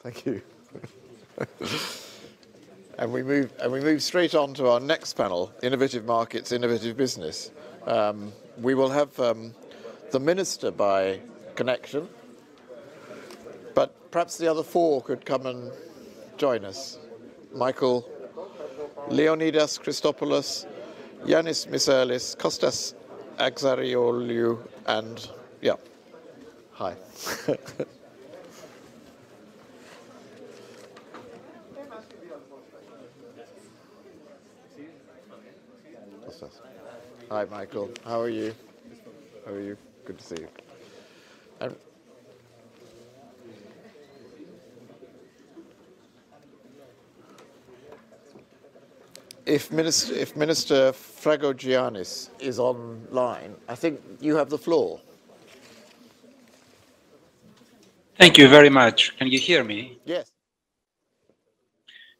Thank you. and we move and we move straight on to our next panel: innovative markets, innovative business. Um, we will have um, the minister by connection, but perhaps the other four could come and join us. Michael, Leonidas Christopoulos, Yiannis Misirlis, Kostas Axarloglou, and yeah, hi. Hi, Michael. How are you? How are you? Good to see you. And if Minister, if Minister Fragogiannis is online, I think you have the floor. Thank you very much. Can you hear me? Yes.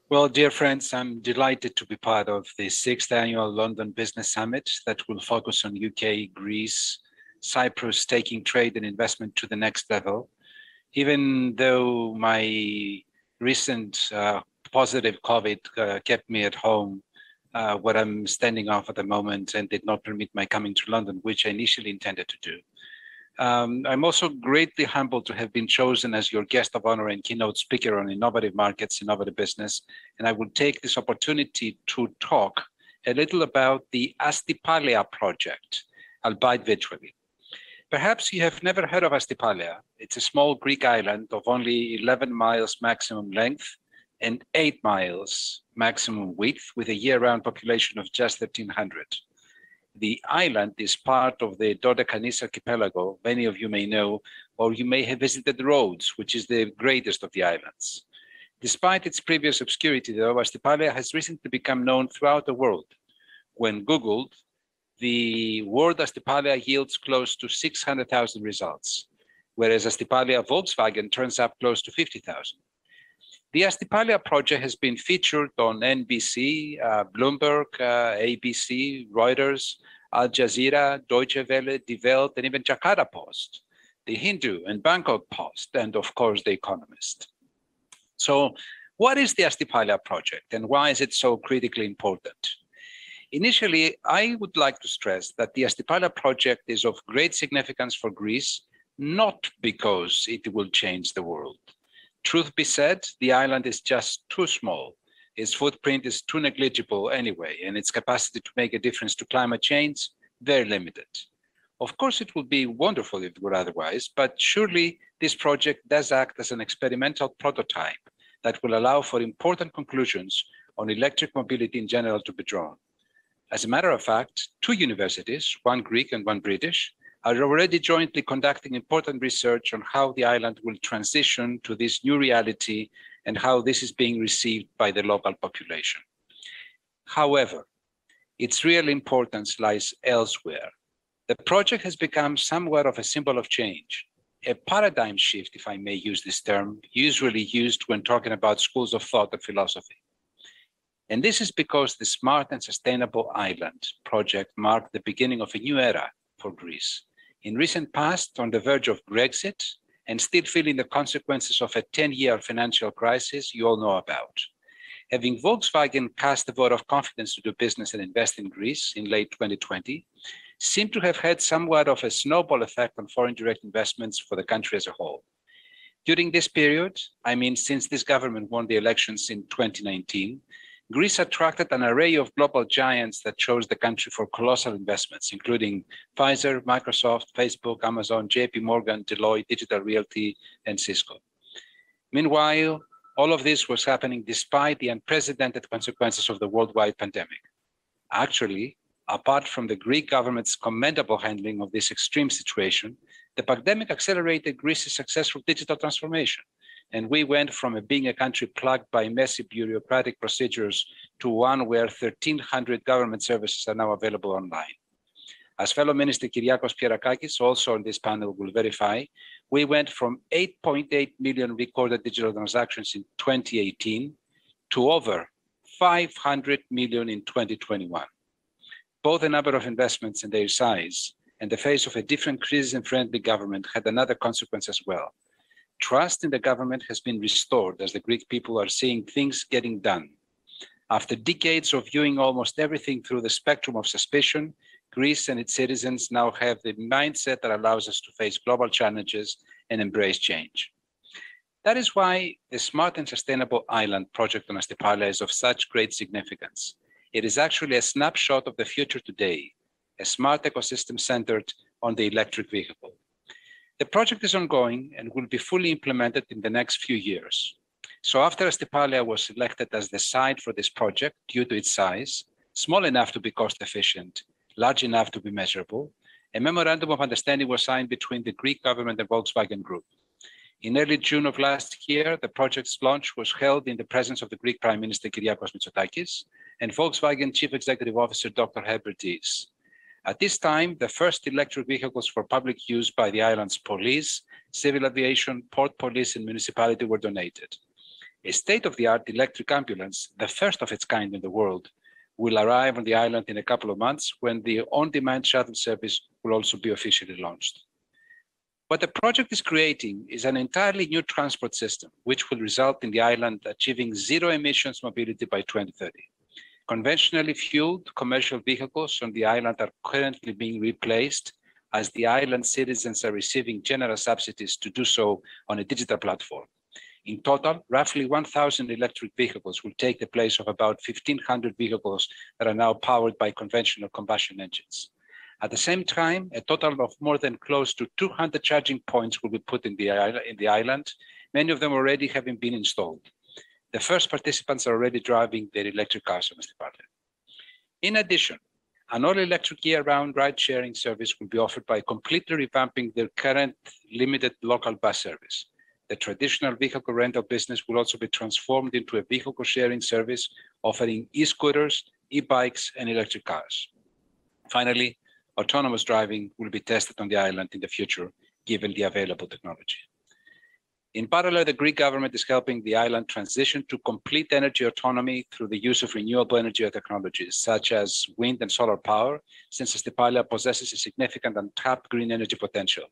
Well, dear friends, I'm delighted to be part of the sixth annual London Business Summit that will focus on UK, Greece, Cyprus taking trade and investment to the next level. Even though my recent uh, positive COVID uh, kept me at home, uh, what I'm standing off at the moment and did not permit my coming to London, which I initially intended to do. Um, I'm also greatly humbled to have been chosen as your guest of honor and keynote speaker on innovative markets, innovative business. And I will take this opportunity to talk a little about the Astypalea project, albeit virtually. Perhaps you have never heard of Astypalea. It's a small Greek island of only 11 miles maximum length and 8 miles maximum width with a year-round population of just 1,300 the island is part of the Dodecanese archipelago. Many of you may know, or you may have visited Rhodes, which is the greatest of the islands. Despite its previous obscurity, though, Astypalea has recently become known throughout the world. When Googled, the word Astypalea yields close to 600,000 results, whereas Astypalea Volkswagen turns up close to 50,000. The Astypalea project has been featured on NBC, uh, Bloomberg, uh, ABC, Reuters, Al Jazeera, Deutsche Welle, Die Welt, and even Jakarta Post, The Hindu, and Bangkok Post, and of course, The Economist. So, what is the Astypalea project and why is it so critically important? Initially, I would like to stress that the Astypalea project is of great significance for Greece, not because it will change the world Truth be said, the island is just too small. Its footprint is too negligible anyway, and its capacity to make a difference to climate change very limited. Of course, it would be wonderful if it were otherwise, but surely this project does act as an experimental prototype that will allow for important conclusions on electric mobility in general to be drawn. As a matter of fact, two universities, one Greek and one British, are already jointly conducting important research on how the island will transition to this new reality and how this is being received by the local population. However, its real importance lies elsewhere. The project has become somewhat of a symbol of change, a paradigm shift, if I may use this term, usually used when talking about schools of thought or philosophy. And this is because the Smart and Sustainable Island project marked the beginning of a new era for Greece in recent past on the verge of Brexit and still feeling the consequences of a 10-year financial crisis you all know about. Having Volkswagen cast a vote of confidence to do business and invest in Greece in late 2020, seemed to have had somewhat of a snowball effect on foreign direct investments for the country as a whole. During this period, I mean since this government won the elections in 2019, Greece attracted an array of global giants that chose the country for colossal investments, including Pfizer, Microsoft, Facebook, Amazon, JP Morgan, Deloitte, Digital Realty, and Cisco. Meanwhile, all of this was happening despite the unprecedented consequences of the worldwide pandemic. Actually, apart from the Greek government's commendable handling of this extreme situation, the pandemic accelerated Greece's successful digital transformation and we went from being a country plagued by messy bureaucratic procedures to one where 1,300 government services are now available online. As fellow Minister Kyriakos Pierrakakis, also on this panel, will verify, we went from 8.8 million recorded digital transactions in 2018 to over 500 million in 2021. Both the number of investments and their size and the face of a different crisis-friendly government had another consequence as well Trust in the government has been restored as the Greek people are seeing things getting done. After decades of viewing almost everything through the spectrum of suspicion, Greece and its citizens now have the mindset that allows us to face global challenges and embrace change. That is why the Smart and Sustainable Island project on Astypalea is of such great significance. It is actually a snapshot of the future today, a smart ecosystem centered on the electric vehicle. The project is ongoing and will be fully implemented in the next few years. So after Astypalea was selected as the site for this project due to its size, small enough to be cost efficient, large enough to be measurable, a memorandum of understanding was signed between the Greek government and Volkswagen Group. In early June of last year, the project's launch was held in the presence of the Greek Prime Minister Kyriakos Mitsotakis and Volkswagen Chief Executive Officer Dr. Herbert Diess. At this time, the first electric vehicles for public use by the island's police, civil aviation, port police, and municipality were donated. A state-of-the-art electric ambulance, the first of its kind in the world, will arrive on the island in a couple of months when the on-demand shuttle service will also be officially launched. What the project is creating is an entirely new transport system, which will result in the island achieving zero emissions mobility by 2030. Conventionally fueled commercial vehicles on the island are currently being replaced as the island citizens are receiving generous subsidies to do so on a digital platform. In total, roughly 1,000 electric vehicles will take the place of about 1,500 vehicles that are now powered by conventional combustion engines. At the same time, a total of more than close to 200 charging points will be put in the, in the island, many of them already having been installed. The first participants are already driving their electric cars on Astypalea. In addition, an all-electric year-round ride-sharing service will be offered by completely revamping their current limited local bus service. The traditional vehicle rental business will also be transformed into a vehicle sharing service offering e-scooters, e-bikes, and electric cars. Finally, autonomous driving will be tested on the island in the future, given the available technology. In parallel, the Greek government is helping the island transition to complete energy autonomy through the use of renewable energy technologies, such as wind and solar power, since Astypalea possesses a significant untapped green energy potential.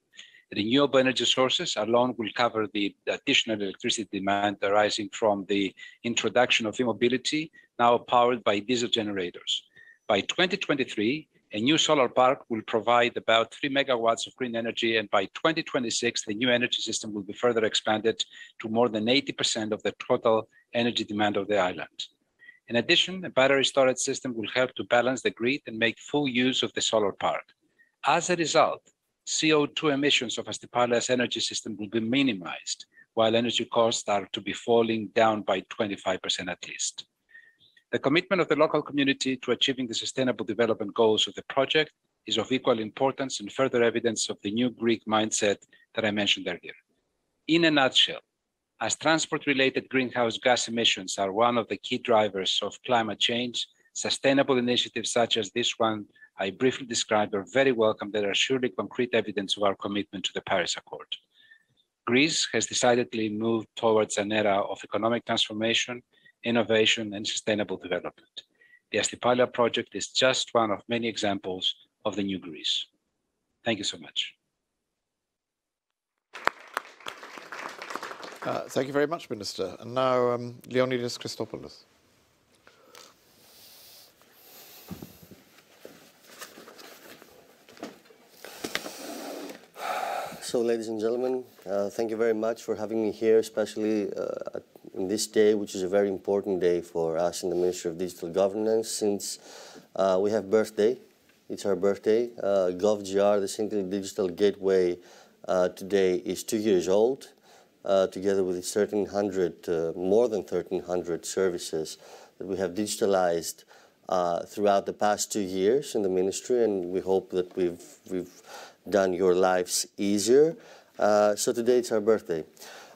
Renewable energy sources alone will cover the additional electricity demand arising from the introduction of e-mobility, now powered by diesel generators. By 2023, a new solar park will provide about 3 megawatts of green energy, and by 2026, the new energy system will be further expanded to more than 80% of the total energy demand of the island. In addition, a battery storage system will help to balance the grid and make full use of the solar park. As a result, CO2 emissions of Astypalea's energy system will be minimized, while energy costs are to be falling down by 25% at least. The commitment of the local community to achieving the sustainable development goals of the project is of equal importance and further evidence of the new Greek mindset that I mentioned earlier. In a nutshell, as transport-related greenhouse gas emissions are one of the key drivers of climate change, sustainable initiatives such as this one I briefly described are very welcome that are surely concrete evidence of our commitment to the Paris Accord. Greece has decidedly moved towards an era of economic transformation innovation, and sustainable development. The Astypalea project is just one of many examples of the new Greece. Thank you so much. Uh, thank you very much, Minister. And now, um, Leonidas Christopoulos. So, ladies and gentlemen, uh, thank you very much for having me here, especially uh, in this day, which is a very important day for us in the Ministry of Digital Governance, since uh, we have birthday. It's our birthday. Uh, GovGR, the Single Digital Gateway, uh, today is two years old, uh, together with its 1,300, uh, more than 1,300 services that we have digitalized uh, throughout the past two years in the ministry, and we hope that we've, we've done your lives easier. so today it's our birthday.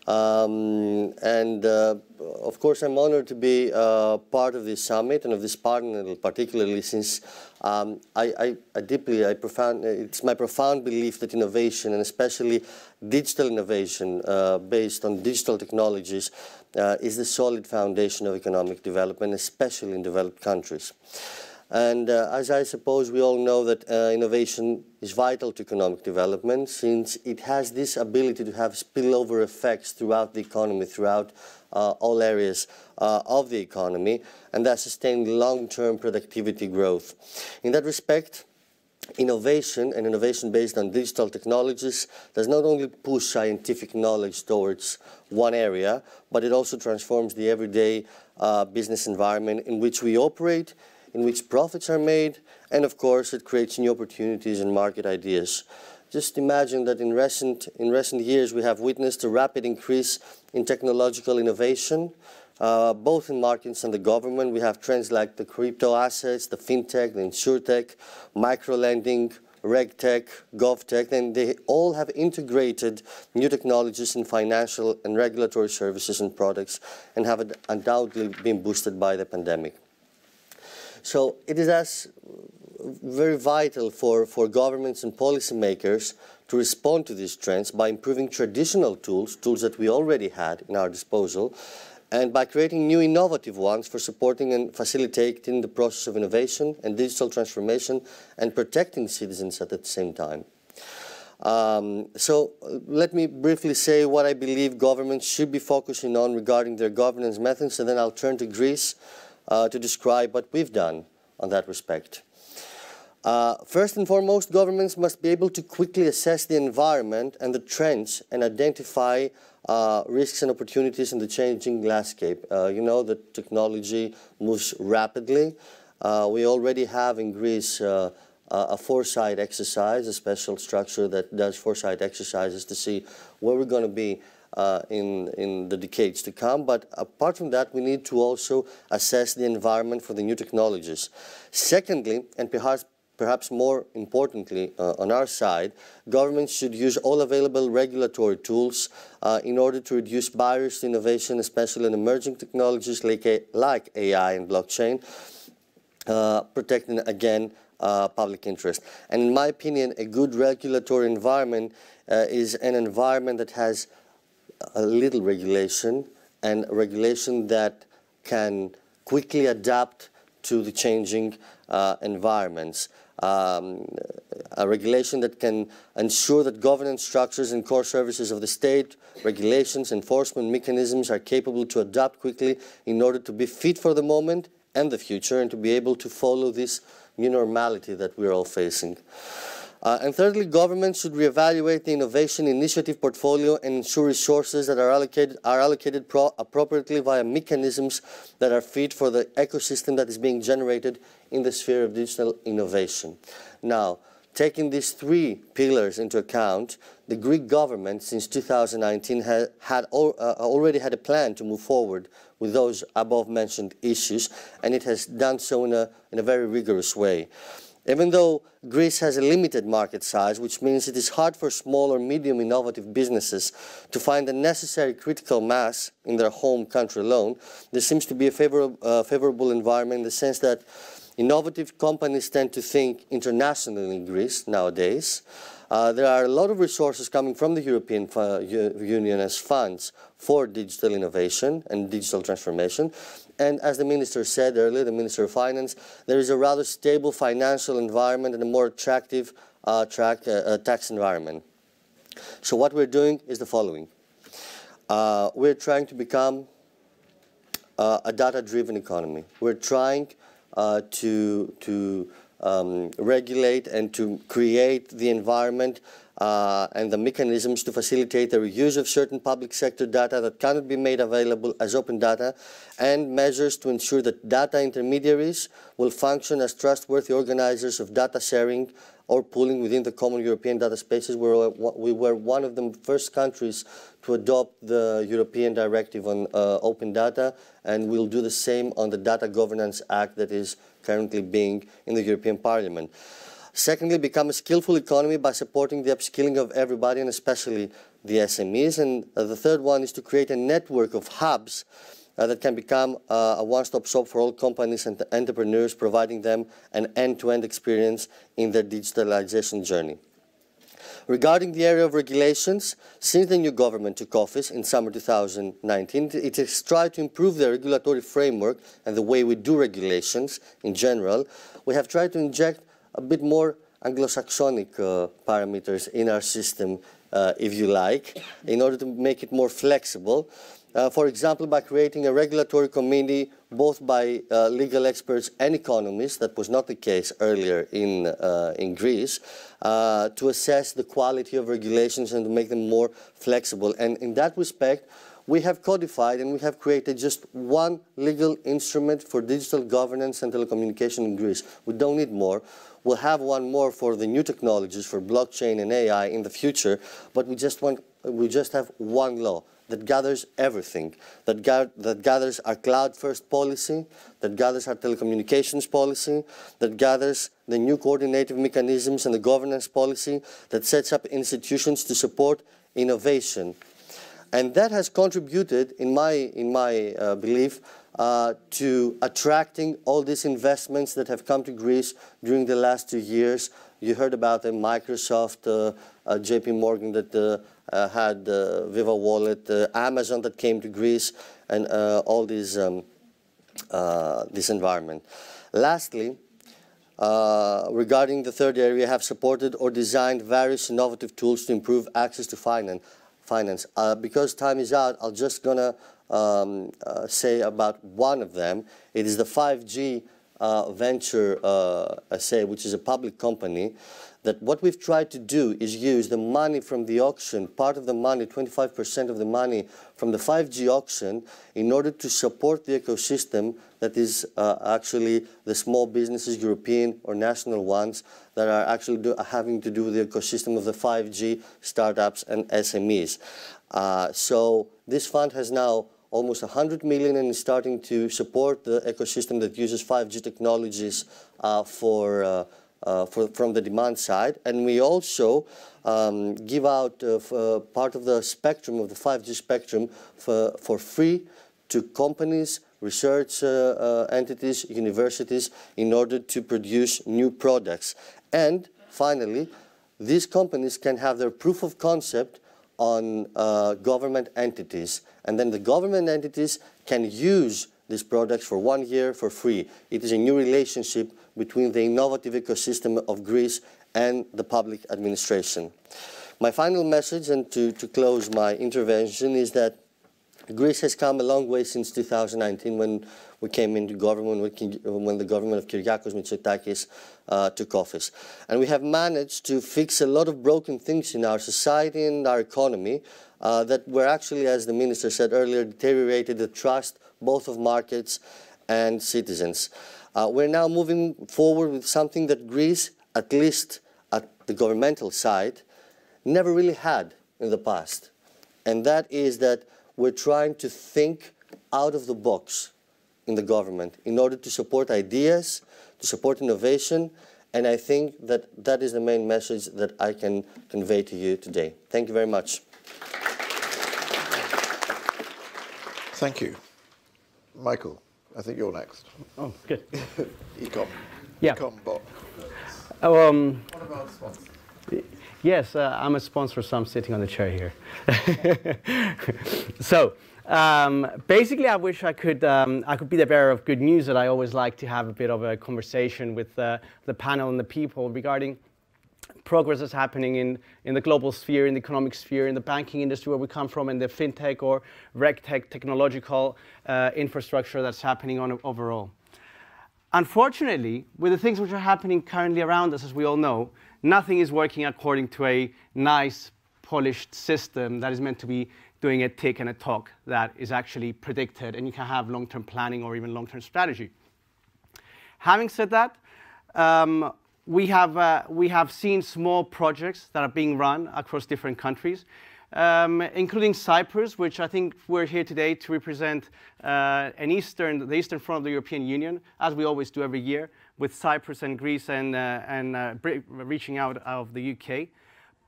Um, and uh, of course, I'm honored to be uh, part of this summit and of this panel, particularly since um, I, I, I, deeply, I profound, it's my profound belief that innovation, and especially digital innovation uh, based on digital technologies, uh, is the solid foundation of economic development, especially in developed countries. And uh, as I suppose we all know that uh, innovation is vital to economic development since it has this ability to have spillover effects throughout the economy, throughout uh, all areas uh, of the economy, and that sustain long-term productivity growth. In that respect, innovation and innovation based on digital technologies does not only push scientific knowledge towards one area, but it also transforms the everyday uh, business environment in which we operate, in which profits are made, and of course it creates new opportunities and market ideas. Just imagine that in recent, in recent years we have witnessed a rapid increase in technological innovation, uh, both in markets and the government. We have trends like the crypto assets, the fintech, the insurtech, micro-lending, regtech, govtech, and they all have integrated new technologies in financial and regulatory services and products and have undoubtedly been boosted by the pandemic. So it is as very vital for, for governments and policymakers to respond to these trends by improving traditional tools, tools that we already had in our disposal, and by creating new innovative ones for supporting and facilitating the process of innovation and digital transformation and protecting citizens at the same time. Um, so uh, let me briefly say what I believe governments should be focusing on regarding their governance methods, and then I'll turn to Greece uh, to describe what we've done on that respect. Uh, first and foremost, governments must be able to quickly assess the environment and the trends and identify uh, risks and opportunities in the changing landscape. Uh, you know the technology moves rapidly. Uh, we already have in Greece uh, a foresight exercise, a special structure that does foresight exercises to see where we're going to be uh, in, in the decades to come. But apart from that, we need to also assess the environment for the new technologies. Secondly, and perhaps, perhaps more importantly uh, on our side, governments should use all available regulatory tools uh, in order to reduce barriers to innovation, especially in emerging technologies like, like AI and blockchain, uh, protecting again uh, public interest. And in my opinion, a good regulatory environment uh, is an environment that has a little regulation and regulation that can quickly adapt to the changing uh, environments. Um, a regulation that can ensure that governance structures and core services of the state, regulations, enforcement mechanisms are capable to adapt quickly in order to be fit for the moment and the future and to be able to follow this new normality that we're all facing. Uh, and thirdly, governments should reevaluate the innovation initiative portfolio and ensure resources that are allocated, are allocated appropriately via mechanisms that are fit for the ecosystem that is being generated in the sphere of digital innovation. Now, taking these three pillars into account, the Greek government since 2019 ha had uh, already had a plan to move forward with those above mentioned issues, and it has done so in a, in a very rigorous way. Even though Greece has a limited market size, which means it is hard for small or medium innovative businesses to find the necessary critical mass in their home country alone, there seems to be a favorable, uh, favorable environment in the sense that innovative companies tend to think internationally in Greece nowadays. Uh, there are a lot of resources coming from the European Union as funds for digital innovation and digital transformation. And as the minister said earlier, the Minister of Finance, there is a rather stable financial environment and a more attractive uh, track, uh, uh, tax environment. So what we're doing is the following. Uh, we're trying to become a data-driven economy. We're trying to, to um, regulate and to create the environment uh, and the mechanisms to facilitate the reuse of certain public sector data that cannot be made available as open data, and measures to ensure that data intermediaries will function as trustworthy organizers of data sharing or pooling within the common European data spaces. Where we were one of the first countries to adopt the European Directive on uh, Open Data, and we'll do the same on the Data Governance Act that is currently being in the European Parliament. Secondly, become a skillful economy by supporting the upskilling of everybody and especially the SMEs. And uh, the third one is to create a network of hubs uh, that can become uh, a one-stop shop for all companies and entrepreneurs, providing them an end-to-end -end experience in their digitalization journey. Regarding the area of regulations, since the new government took office in summer 2019, it has tried to improve the regulatory framework and the way we do regulations in general. We have tried to inject a bit more Anglo-Saxonic uh, parameters in our system, uh, if you like, in order to make it more flexible. Uh, for example, by creating a regulatory committee both by uh, legal experts and economists, that was not the case earlier in, uh, in Greece, uh, to assess the quality of regulations and to make them more flexible. And in that respect, we have codified and we have created just one legal instrument for digital governance and telecommunication in Greece. We don't need more. We'll have one more for the new technologies, for blockchain and AI in the future, but we just want, we just have one law that gathers everything, that, ga that gathers our cloud-first policy, that gathers our telecommunications policy, that gathers the new coordinative mechanisms and the governance policy, that sets up institutions to support innovation. And that has contributed, in my, in my uh, belief, uh, to attracting all these investments that have come to Greece during the last two years. You heard about the Microsoft, uh, uh JP Morgan that uh, had Viva Wallet, Amazon that came to Greece, and all these, um, this environment. Lastly, uh, regarding the third area, have supported or designed various innovative tools to improve access to finance. finance. Uh, because time is out, I'm just going to um, uh, say about one of them. It is the 5G venture, say, which is a public company that what we've tried to do is use the money from the auction, part of the money, 25% of the money from the 5G auction, in order to support the ecosystem that is uh, actually the small businesses, European or national ones, that are actually do, having to do with the ecosystem of the 5G startups and SMEs. Uh, so this fund has now almost 100 million and is starting to support the ecosystem that uses 5G technologies uh, for uh, for, from the demand side. And we also um, give out uh, uh part of the spectrum, of the 5G spectrum, for, for free to companies, research uh, entities, universities, in order to produce new products. And finally, these companies can have their proof of concept on government entities. And then the government entities can use these products for one year for free. It is a new relationship between the innovative ecosystem of Greece and the public administration. My final message, and to, to close my intervention, is that Greece has come a long way since 2019 when we came into government, when the government of Kyriakos Mitsotakis uh, took office. And we have managed to fix a lot of broken things in our society and our economy uh, that were actually, as the minister said earlier, deteriorated the trust both of markets and citizens. Uh, we're now moving forward with something that Greece, at least at the governmental side, never really had in the past. And that is that we're trying to think out of the box in the government in order to support ideas, to support innovation, and I think that that is the main message that I can convey to you today. Thank you very much. Thank you. Michael. I think you're next. Oh, good. Ecom. Yeah. ECOMMBX. Oh, um, what about sponsors? Yes, uh, I'm a sponsor, so I'm sitting on the chair here. so, um, basically, I wish I could um, I could be the bearer of good news. That I always like to have a bit of a conversation with uh, the panel and the people regarding progress is happening in, in the global sphere, in the economic sphere, in the banking industry where we come from, in the fintech or regtech technological uh, infrastructure that's happening on overall. Unfortunately, with the things which are happening currently around us, as we all know, nothing is working according to a nice, polished system that is meant to be doing a tick and a talk that is actually predicted, and you can have long-term planning or even long-term strategy. Having said that, um, we have, uh, we have seen small projects that are being run across different countries, um, including Cyprus, which I think we're here today to represent uh, an eastern, the eastern front of the European Union, as we always do every year, with Cyprus and Greece and, uh, and uh, reaching out of the UK.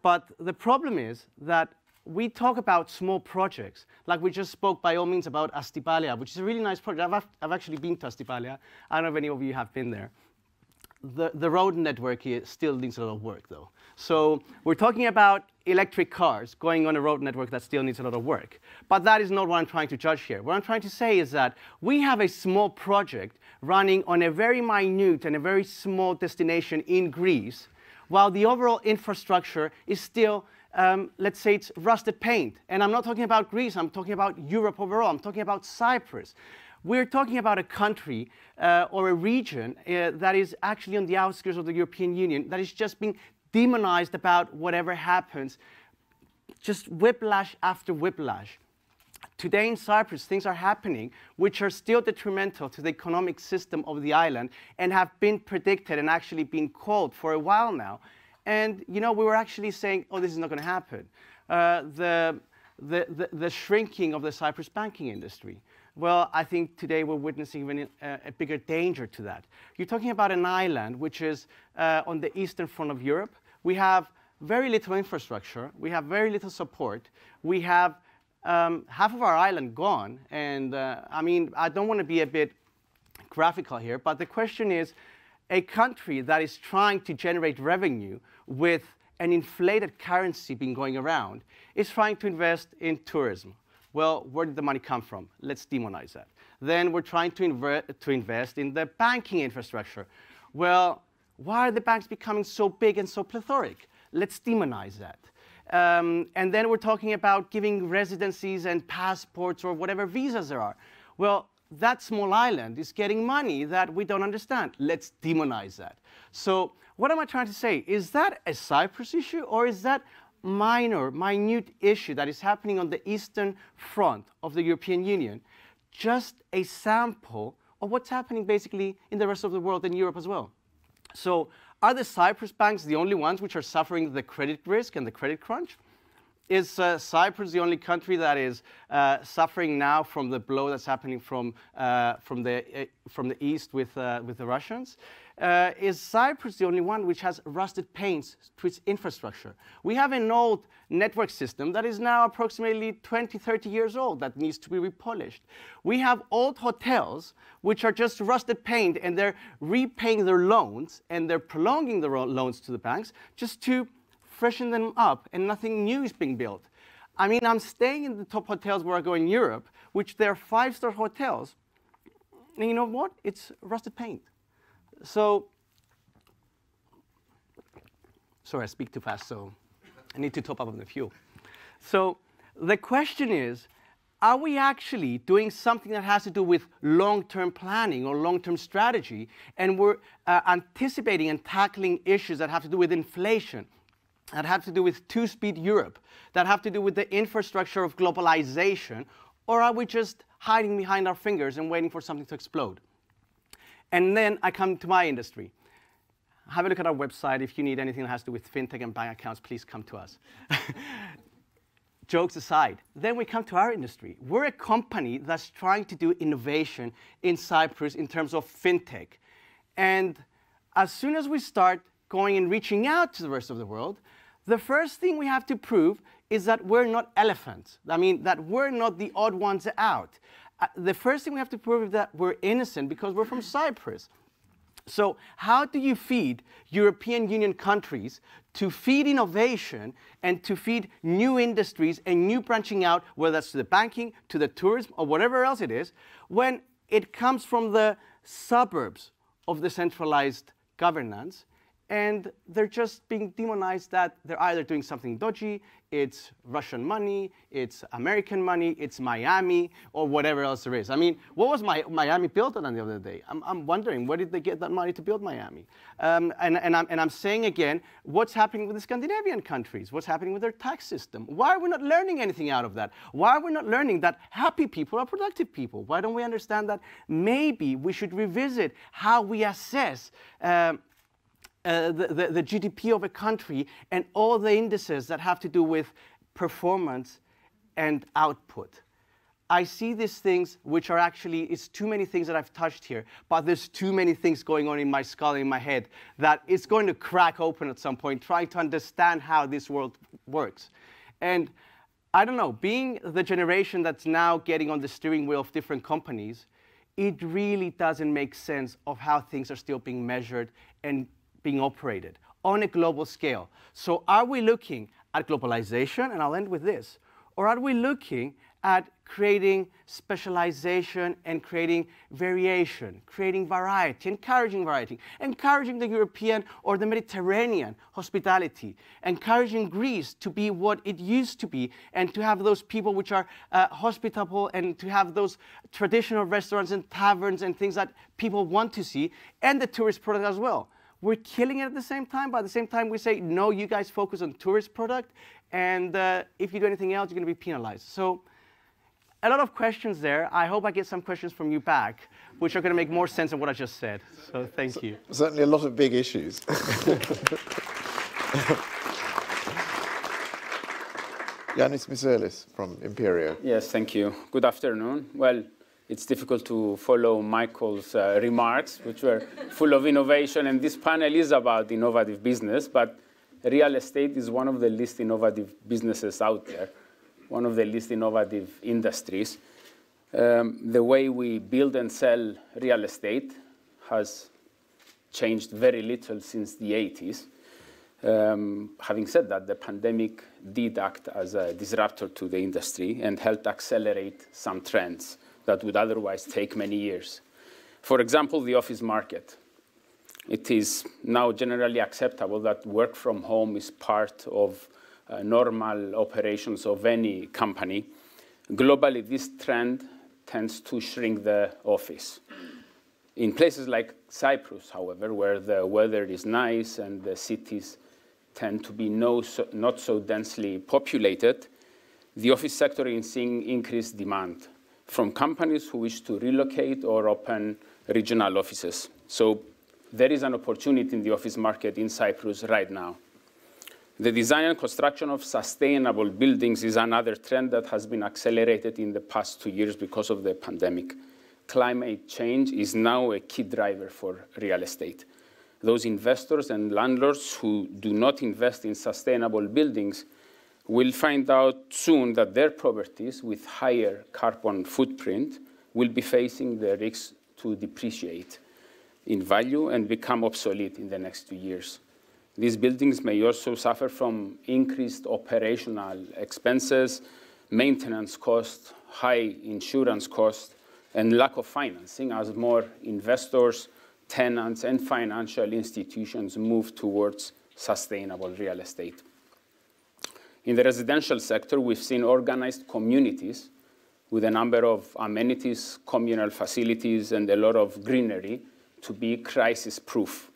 But the problem is that we talk about small projects, like we just spoke by all means about Astypalea, which is a really nice project. I've, I've actually been to Astypalea. I don't know if any of you have been there. The, the road network here still needs a lot of work, though. So we're talking about electric cars going on a road network that still needs a lot of work. But that is not what I'm trying to judge here. What I'm trying to say is that we have a small project running on a very minute and a very small destination in Greece, while the overall infrastructure is still um, let's say it's rusted paint. And I'm not talking about Greece, I'm talking about Europe overall, I'm talking about Cyprus. We're talking about a country uh, or a region uh, that is actually on the outskirts of the European Union, that is just being demonized about whatever happens, just whiplash after whiplash. Today in Cyprus, things are happening which are still detrimental to the economic system of the island and have been predicted and actually been called for a while now. And you know, we were actually saying, oh, this is not going to happen. Uh, the, the, the, the, shrinking of the Cyprus banking industry. Well, I think today we're witnessing even a, a bigger danger to that. You're talking about an island which is uh, on the eastern front of Europe. We have very little infrastructure. We have very little support. We have um, half of our island gone. And uh, I mean, I don't want to be a bit graphical here, but the question is, a country that is trying to generate revenue with an inflated currency being going around is trying to invest in tourism. Well, where did the money come from? Let's demonize that. Then we're trying to, to invest in the banking infrastructure. Well, why are the banks becoming so big and so plethoric? Let's demonize that. Um, and then we're talking about giving residencies and passports or whatever visas there are. Well, that small island is getting money that we don't understand. Let's demonize that. So what am I trying to say? Is that a Cyprus issue or is that minor, minute issue that is happening on the eastern front of the European Union just a sample of what's happening basically in the rest of the world and Europe as well? So are the Cyprus banks the only ones which are suffering the credit risk and the credit crunch? Is uh, Cyprus the only country that is uh, suffering now from the blow that's happening from, uh, from, the, uh, from the east with, uh, with the Russians? Uh, is Cyprus the only one which has rusted paints to its infrastructure? We have an old network system that is now approximately 20, 30 years old that needs to be repolished. We have old hotels which are just rusted paint and they're repaying their loans and they're prolonging the loans to the banks just to freshen them up, and nothing new is being built. I mean, I'm staying in the top hotels where I go in Europe, which they're five-star hotels, and you know what? It's rusted paint. So, sorry, I speak too fast, so I need to top up on the fuel. So the question is, are we actually doing something that has to do with long-term planning or long-term strategy, and we're uh, anticipating and tackling issues that have to do with inflation, that have to do with two-speed Europe, that have to do with the infrastructure of globalization, or are we just hiding behind our fingers and waiting for something to explode? And then I come to my industry. Have a look at our website. If you need anything that has to do with fintech and bank accounts, please come to us. Jokes aside, then we come to our industry. We're a company that's trying to do innovation in Cyprus in terms of fintech. And as soon as we start going and reaching out to the rest of the world, the first thing we have to prove is that we're not elephants. I mean, that we're not the odd ones out. The first thing we have to prove is that we're innocent because we're from Cyprus. So, how do you feed European Union countries to feed innovation and to feed new industries and new branching out, whether that's to the banking, to the tourism, or whatever else it is, when it comes from the suburbs of the centralized governance and they're just being demonized that they're either doing something dodgy, it's Russian money, it's American money, it's Miami, or whatever else there is. I mean, what was my, Miami built on the other day? I'm, I'm wondering, where did they get that money to build Miami? Um, and, and, I'm, and I'm saying again, what's happening with the Scandinavian countries? What's happening with their tax system? Why are we not learning anything out of that? Why are we not learning that happy people are productive people? Why don't we understand that maybe we should revisit how we assess um, uh, the, the, the GDP of a country and all the indices that have to do with performance and output. I see these things which are actually, it's too many things that I've touched here, but there's too many things going on in my skull, in my head, that it's going to crack open at some point, trying to understand how this world works. And I don't know, being the generation that's now getting on the steering wheel of different companies, it really doesn't make sense of how things are still being measured and being operated on a global scale. So are we looking at globalization? And I'll end with this. Or are we looking at creating specialization and creating variation, creating variety, encouraging variety, encouraging the European or the Mediterranean hospitality, encouraging Greece to be what it used to be, and to have those people which are uh, hospitable and to have those traditional restaurants and taverns and things that people want to see, and the tourist product as well. We're killing it at the same time, but at the same time, we say, no, you guys focus on tourist product, and uh, if you do anything else, you're going to be penalized. So a lot of questions there. I hope I get some questions from you back, which are going to make more sense than what I just said. So thank you. Certainly a lot of big issues. Yiannis Misirlis from Imperio. Yes, thank you. Good afternoon. Well, it's difficult to follow Michael's uh, remarks, which were full of innovation, and this panel is about innovative business, but real estate is one of the least innovative businesses out there, one of the least innovative industries. Um, the way we build and sell real estate has changed very little since the 80s. Um, having said that, the pandemic did act as a disruptor to the industry and helped accelerate some trends that would otherwise take many years. For example, the office market. It is now generally acceptable that work from home is part of uh, normal operations of any company. Globally, this trend tends to shrink the office. In places like Cyprus, however, where the weather is nice and the cities tend to be no so, not so densely populated, the office sector is seeing increased demand from companies who wish to relocate or open regional offices. So there is an opportunity in the office market in Cyprus right now. The design and construction of sustainable buildings is another trend that has been accelerated in the past two years because of the pandemic. Climate change is now a key driver for real estate. Those investors and landlords who do not invest in sustainable buildings will find out soon that their properties with higher carbon footprint will be facing the risks to depreciate in value and become obsolete in the next two years. These buildings may also suffer from increased operational expenses, maintenance costs, high insurance costs, and lack of financing as more investors, tenants, and financial institutions move towards sustainable real estate. In the residential sector, we've seen organized communities with a number of amenities, communal facilities, and a lot of greenery to be crisis proof.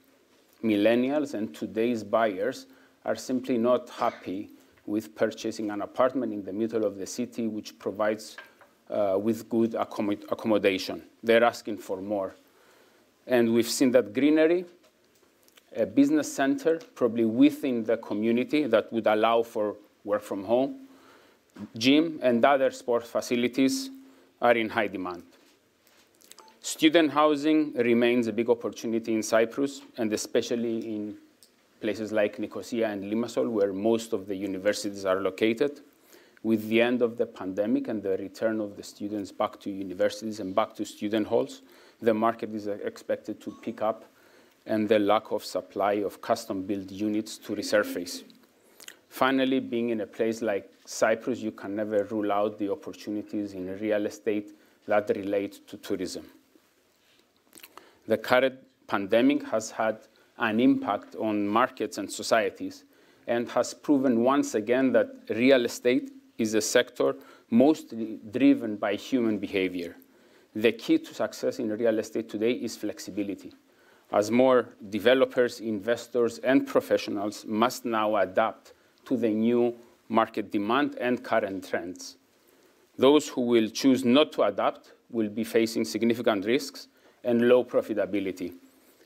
Millennials and today's buyers are simply not happy with purchasing an apartment in the middle of the city which provides uh, with good accommod accommodation. They're asking for more. And we've seen that greenery, a business center, probably within the community that would allow for work from home, gym, and other sports facilities are in high demand. Student housing remains a big opportunity in Cyprus, and especially in places like Nicosia and Limassol, where most of the universities are located. With the end of the pandemic and the return of the students back to universities and back to student halls, the market is expected to pick up and the lack of supply of custom-built units to resurface. Finally, being in a place like Cyprus, you can never rule out the opportunities in real estate that relate to tourism the current pandemic has had an impact on markets and societies and has proven once again that real estate is a sector mostly driven by human behavior. The key to success in real estate today is flexibility. As more developers, investors, and professionals must now adapt to the new market demand and current trends. Those who will choose not to adapt will be facing significant risks and low profitability,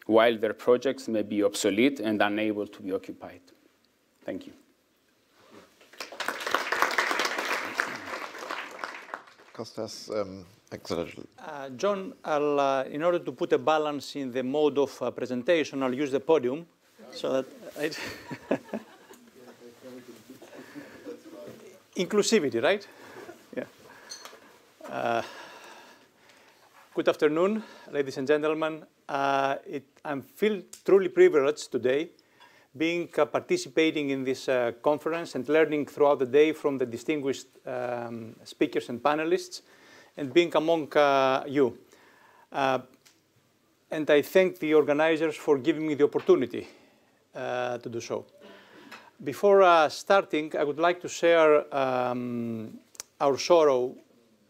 while their projects may be obsolete and unable to be occupied. Thank you. Kostas um, uh, John, uh, in order to put a balance in the mode of uh, presentation, I'll use the podium so that I inclusivity, right? Yeah. Uh, Good afternoon, ladies and gentlemen. Uh, it, I feel truly privileged today being uh, participating in this uh, conference and learning throughout the day from the distinguished um, speakers and panelists and being among uh, you. Uh, and I thank the organizers for giving me the opportunity uh, to do so. Before uh, starting, I would like to share um, our sorrow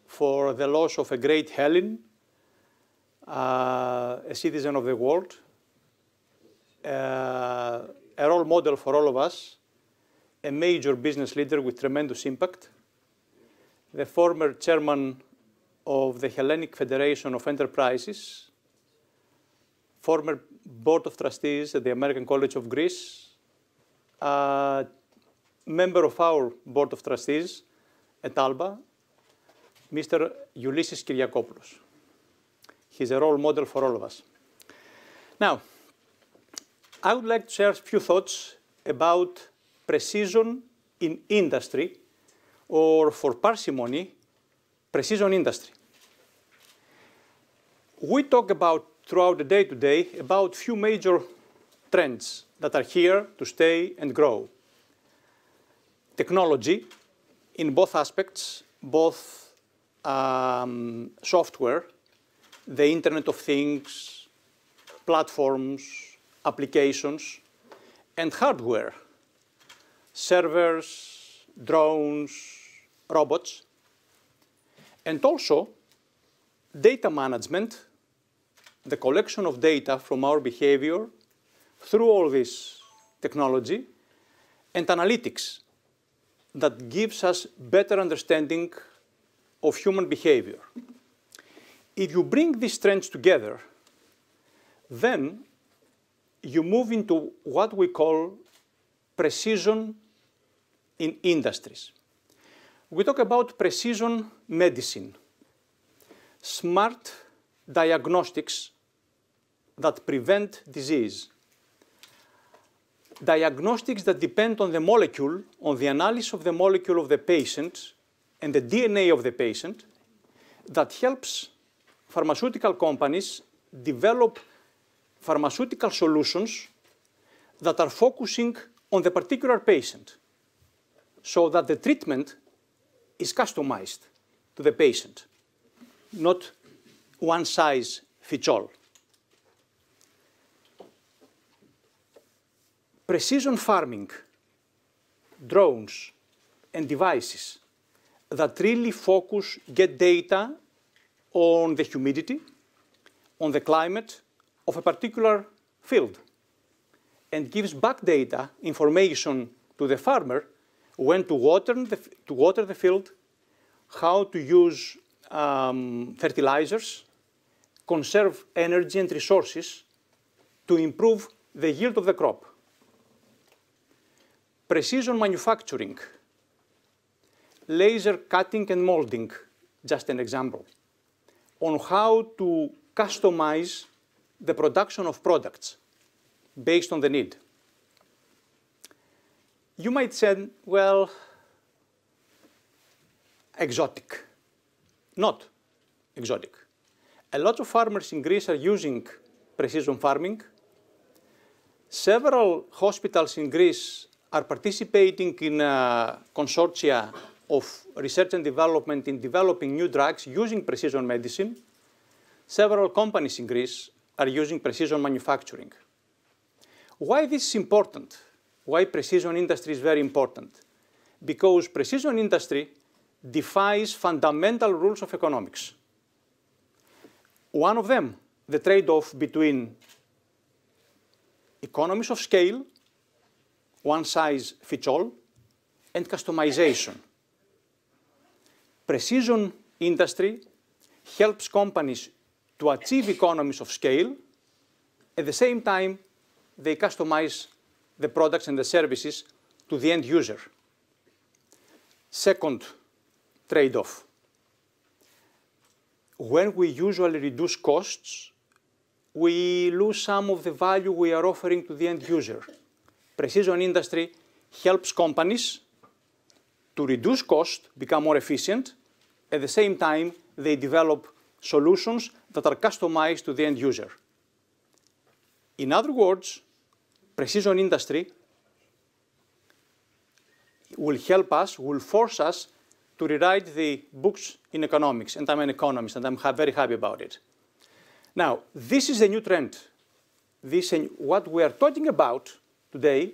for the loss of a great Hellene, uh, a citizen of the world, uh, a role model for all of us, a major business leader with tremendous impact, the former chairman of the Hellenic Federation of Enterprises, former board of trustees at the American College of Greece, uh, member of our board of trustees at ALBA, Mr. Ulysses Kyriacopoulos. He's a role model for all of us. Now, I would like to share a few thoughts about precision in industry, or for parsimony, precision industry. We talk about throughout the day today about few major trends that are here to stay and grow. Technology in both aspects, both um, software, the Internet of Things, platforms, applications, and hardware, servers, drones, robots, and also data management, the collection of data from our behavior through all this technology, and analytics that gives us better understanding of human behavior. If you bring these trends together, then you move into what we call precision in industries. We talk about precision medicine, smart diagnostics that prevent disease, diagnostics that depend on the molecule, on the analysis of the molecule of the patient and the DNA of the patient, that helps pharmaceutical companies develop pharmaceutical solutions that are focusing on the particular patient so that the treatment is customized to the patient, not one size fits all. Precision farming, drones, and devices that really focus, get data on the humidity, on the climate of a particular field, and gives back data, information to the farmer when to water the, to water the field, how to use um, fertilizers, conserve energy and resources to improve the yield of the crop. Precision manufacturing, laser cutting and molding, just an example, on how to customize the production of products based on the need. You might say, well, exotic. Not exotic. A lot of farmers in Greece are using precision farming. Several hospitals in Greece are participating in consortia of research and development in developing new drugs using precision medicine. Several companies in Greece are using precision manufacturing. Why this is important? Why precision industry is very important? Because precision industry defies fundamental rules of economics. One of them, the trade-off between economies of scale, one size fits all, and customization. Precision industry helps companies to achieve economies of scale. At the same time, they customize the products and the services to the end user. Second trade-off. When we usually reduce costs, we lose some of the value we are offering to the end user. Precision industry helps companies to reduce cost, become more efficient. At the same time, they develop solutions that are customized to the end user. In other words, precision industry will help us, will force us to rewrite the books in economics. And I'm an economist, and I'm ha very happy about it. Now, this is a new trend. This, what we are talking about today,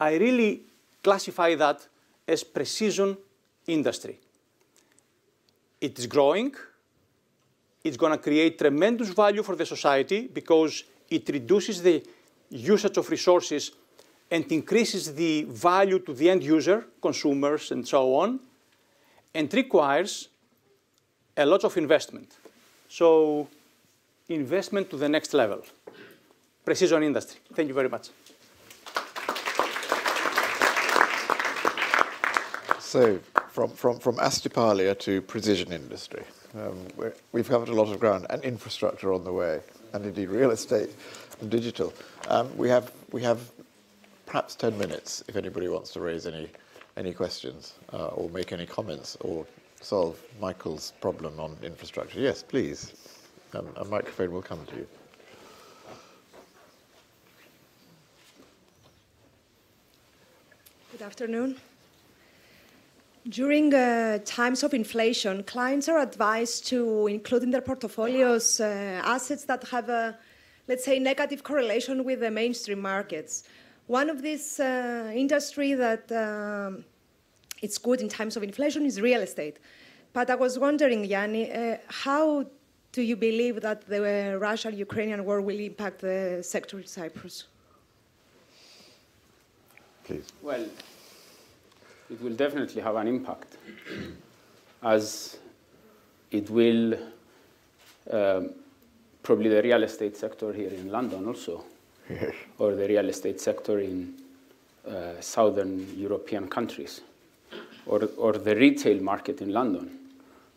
I really classify that as precision industry. It is growing. It's going to create tremendous value for the society because it reduces the usage of resources and increases the value to the end user, consumers, and so on, and requires a lot of investment. So investment to the next level. Precision industry. Thank you very much. So from, from, from Astypalea to precision industry, um, we've covered a lot of ground and infrastructure on the way, and indeed real estate and digital. Um, we, have, we have perhaps 10 minutes if anybody wants to raise any, any questions uh, or make any comments or solve Michael's problem on infrastructure. Yes, please. Um, a microphone will come to you. Good afternoon. During uh, times of inflation, clients are advised to include in their portfolios uh, assets that have a, let's say, negative correlation with the mainstream markets. One of these uh, industry that um, it's good in times of inflation is real estate. But I was wondering, Yanni, uh, how do you believe that the Russia-Ukrainian war will impact the sector in Cyprus? Please. Well, it will definitely have an impact, as it will um, probably the real estate sector here in London also or the real estate sector in uh, southern European countries, or, or the retail market in London,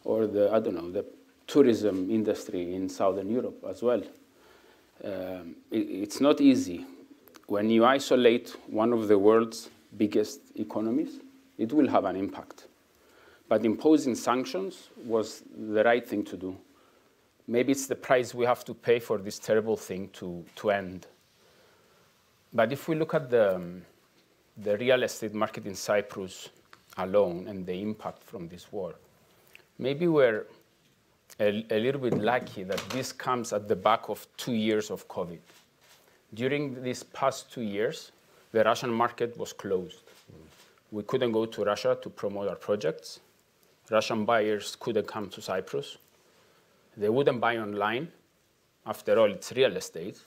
or the, I don't know, the tourism industry in southern Europe as well. Um, it, it's not easy. When you isolate one of the world's biggest economies, it will have an impact. But imposing sanctions was the right thing to do. Maybe it's the price we have to pay for this terrible thing to, to end. But if we look at the, the real estate market in Cyprus alone and the impact from this war, maybe we're a, a, little bit lucky that this comes at the back of two years of COVID. During these past two years, the Russian market was closed. We couldn't go to Russia to promote our projects. Russian buyers couldn't come to Cyprus. They wouldn't buy online. After all, it's real estate.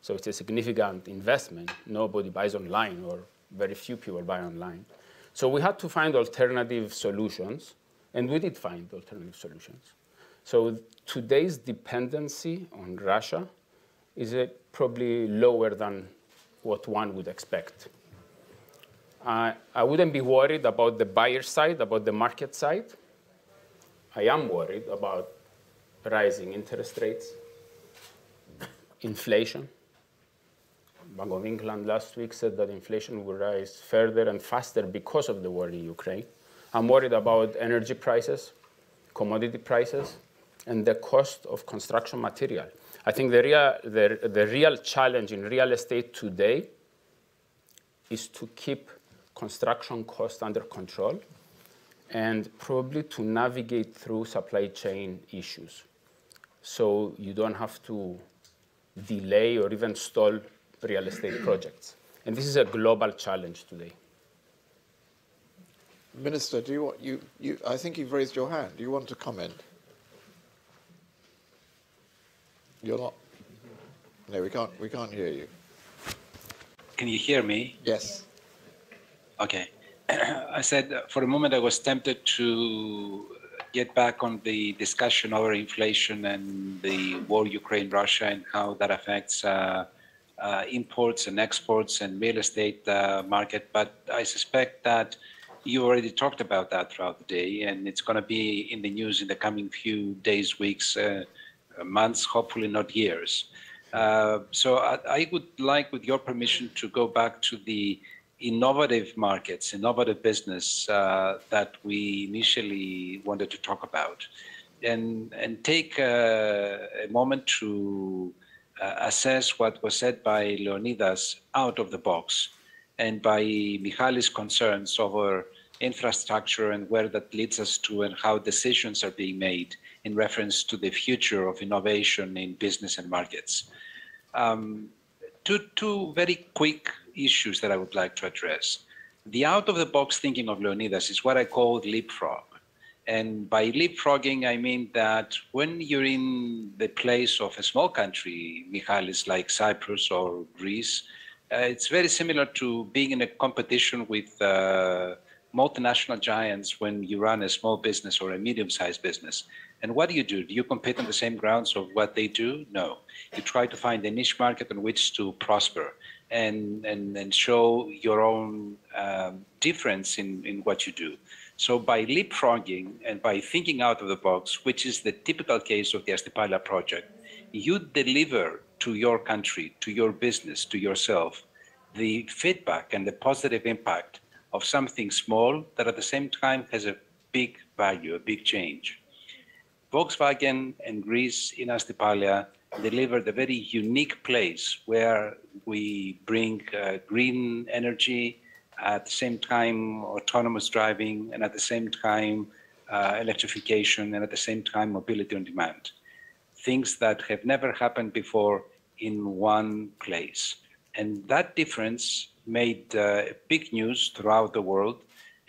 So it's a significant investment. Nobody buys online, or very few people buy online. So we had to find alternative solutions, and we did find alternative solutions. So today's dependency on Russia is uh, probably lower than what one would expect. Uh, I wouldn't be worried about the buyer side, about the market side. I am worried about rising interest rates, inflation, Bank of England last week said that inflation will rise further and faster because of the war in Ukraine. I'm worried about energy prices, commodity prices, and the cost of construction material. I think the real, the, the real challenge in real estate today is to keep construction costs under control and probably to navigate through supply chain issues. So you don't have to delay or even stall real estate projects. And this is a global challenge today. Minister, do you want, you, you, I think you've raised your hand. Do you want to comment? You're not. No, we can't, we can't hear you. Can you hear me? Yes. Okay. I said for a moment I was tempted to get back on the discussion over inflation and the war Ukraine Russia and how that affects uh, uh, imports and exports and real estate uh, market, but I suspect that you already talked about that throughout the day, and it's going to be in the news in the coming few days, weeks, uh, months, hopefully not years. Uh, so I, I, would like, with your permission, to go back to the innovative markets, innovative business uh, that we initially wanted to talk about. and, and take a moment to uh, assess what was said by Leonidas out of the box and by Michalis' concerns over infrastructure and where that leads us to and how decisions are being made in reference to the future of innovation in business and markets. Um, two, two very quick issues that I would like to address. The out of the box thinking of Leonidas is what I call leapfrog. And by leapfrogging, I mean that when you're in the place of a small country, Michalis, like Cyprus or Greece, uh, it's very similar to being in a competition with uh, multinational giants when you run a small business or a medium sized business. And what do you do? Do you compete on the same grounds of what they do? No. You try to find a niche market on which to prosper and, and, and show your own um, difference in, in what you do. So by leapfrogging and by thinking out of the box, which is the typical case of the Astypalea project, you deliver to your country, to your business, to yourself, the feedback and the positive impact of something small that at the same time has a big value, a big change. Volkswagen and Greece in Astypalea delivered a very unique place where we bring uh, green energy, at the same time autonomous driving, and at the same time uh, electrification, and at the same time mobility on demand. Things that have never happened before in one place. And that difference made uh, big news throughout the world.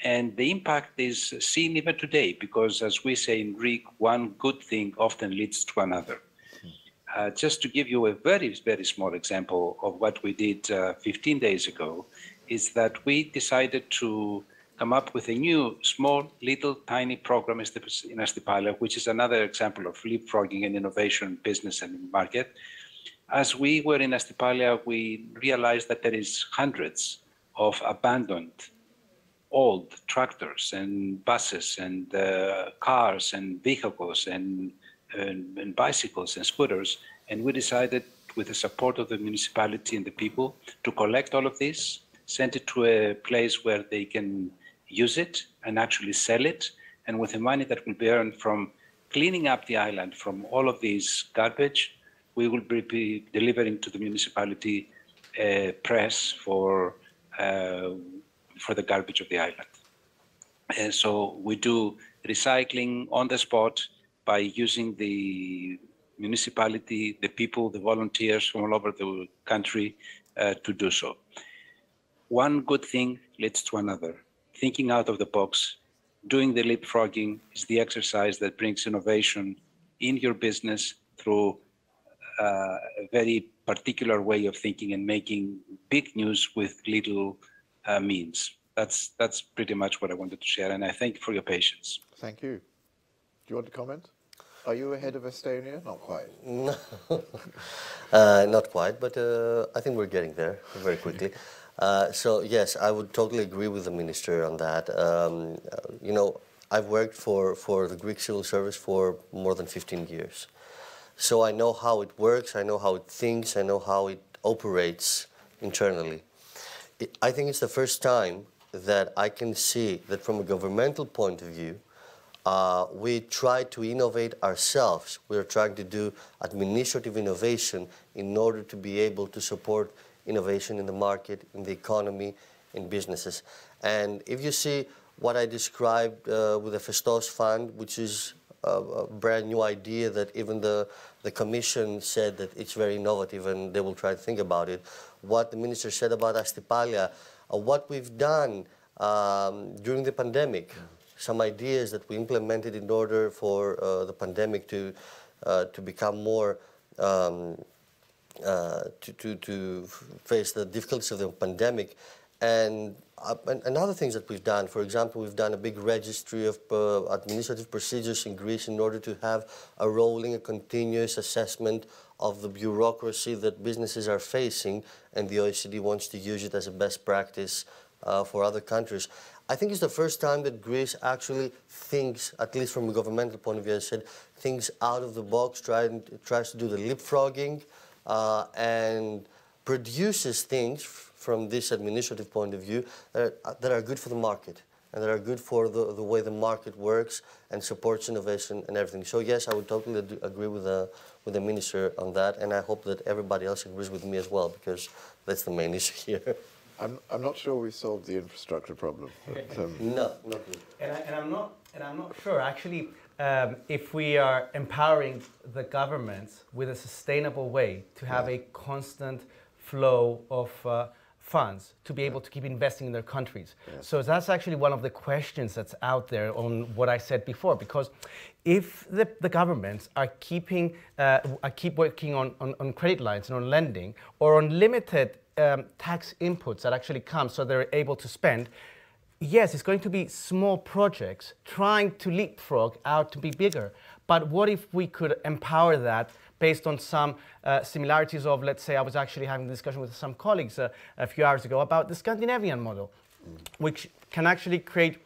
And the impact is seen even today, because as we say in Greek, one good thing often leads to another. Uh, just to give you a very, very small example of what we did uh, 15 days ago, is that we decided to come up with a new, small, little, tiny program in Astypalea, which is another example of leapfrogging and innovation, business and market, as we were in Astypalea, we realized that there is hundreds of abandoned old tractors and buses and uh, cars and vehicles and, and, and, bicycles and scooters. And we decided, with the support of the municipality and the people, to collect all of this, send it to a place where they can use it and actually sell it. And with the money that will be earned from cleaning up the island from all of this garbage, we will be delivering to the municipality a press for uh, for the garbage of the island. And so we do recycling on the spot by using the municipality, the people, the volunteers from all over the country uh, to do so. One good thing leads to another. Thinking out of the box, doing the leapfrogging is the exercise that brings innovation in your business through uh, a very particular way of thinking and making big news with little uh, means. That's that's pretty much what I wanted to share, and I thank you for your patience. Thank you. Do you want to comment? Are you ahead of Estonia? Not quite. No, uh, not quite, but uh, I think we're getting there very quickly. Uh, so yes, I would totally agree with the minister on that. Um, uh, you know, I've worked for, for the Greek civil service for more than 15 years. So I know how it works, I know how it thinks, I know how it operates internally. It, I think it's the first time that I can see that from a governmental point of view, uh, we try to innovate ourselves. We're trying to do administrative innovation in order to be able to support innovation in the market, in the economy, in businesses. And if you see what I described uh, with the Phaistos Fund, which is a brand new idea that even the, the commission said that it's very innovative and they will try to think about it. What the minister said about Astypalea, uh, what we've done um, during the pandemic, yeah. Some ideas that we implemented in order for uh, the pandemic to, uh, to become more um, uh, to, to, to face the difficulties of the pandemic and, uh, and, and, other things that we've done, for example, we've done a big registry of uh, administrative procedures in Greece in order to have a rolling, a continuous assessment of the bureaucracy that businesses are facing, and the OECD wants to use it as a best practice uh, for other countries. I think it's the first time that Greece actually thinks, at least from a governmental point of view, I said, thinks out of the box, try, tries to do the leapfrogging, uh, and produces things from this administrative point of view that are, that are good for the market. and that are good for the, the way the market works and supports innovation and everything. So yes, I would totally agree with the, with the minister on that, and I hope that everybody else agrees with me as well, because that's the main issue here. I'm, I'm not sure we solved the infrastructure problem. But, um, no, not really. And, I, and I'm not and I'm not sure actually um, if we are empowering the governments with a sustainable way to have a constant flow of uh, funds to be able to keep investing in their countries. So that's actually one of the questions that's out there on what I said before. Because if the, the governments are keeping uh, are keep working on, on, on credit lines and on lending or on limited um, tax inputs that actually come so they're able to spend, yes, it's going to be small projects trying to leapfrog out to be bigger. But what if we could empower that based on some uh, similarities of, let's say, I was actually having a discussion with some colleagues uh, a few hours ago about the Scandinavian model, which can actually create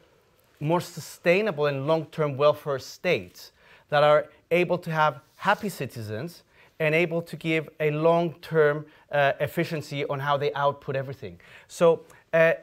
more sustainable and long-term welfare states that are able to have happy citizens and able to give a long-term uh, efficiency on how they output everything. So, uh,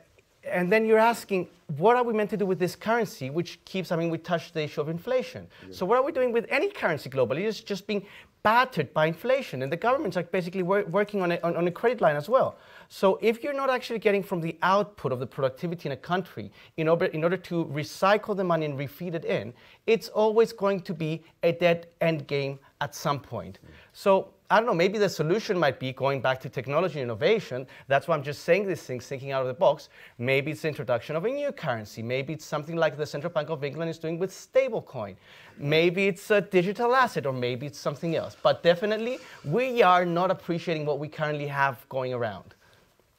and then you're asking, what are we meant to do with this currency, which keeps, I mean, we touched the issue of inflation. So what are we doing with any currency globally? It's just being battered by inflation, and the governments are basically wor- working on a, on, on a credit line as well. So if you're not actually getting from the output of the productivity in a country in order, in order to recycle the money and refeed it in, it's always going to be a dead end game at some point. Mm. So I don't know, maybe the solution might be going back to technology innovation. That's why I'm just saying these things, thinking out of the box. Maybe it's the introduction of a new currency. Maybe it's something like the Central Bank of England is doing with stablecoin. Maybe it's a digital asset, or maybe it's something else. But definitely, we are not appreciating what we currently have going around.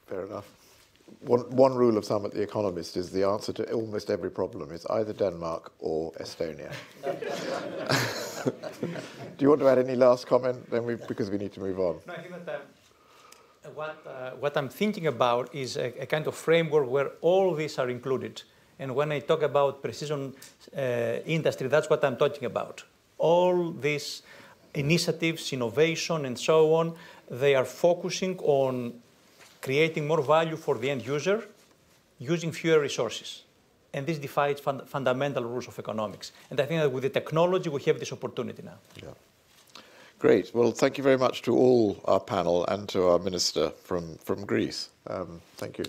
Fair enough. One, one rule of thumb at The Economist is the answer to almost every problem is either Denmark or Estonia. Do you want to add any last comment? Then we, because we need to move on. No, I think that uh, what, uh, what I'm thinking about is a, a, kind of framework where all these are included. And when I talk about precision uh, industry, that's what I'm talking about. All these initiatives, innovation, and so on, they are focusing on creating more value for the end user using fewer resources. And this defies fund fundamental rules of economics. And I think that with the technology, we have this opportunity now. Yeah. Great. Well, thank you very much to all our panel and to our minister from, from Greece. Um, thank you.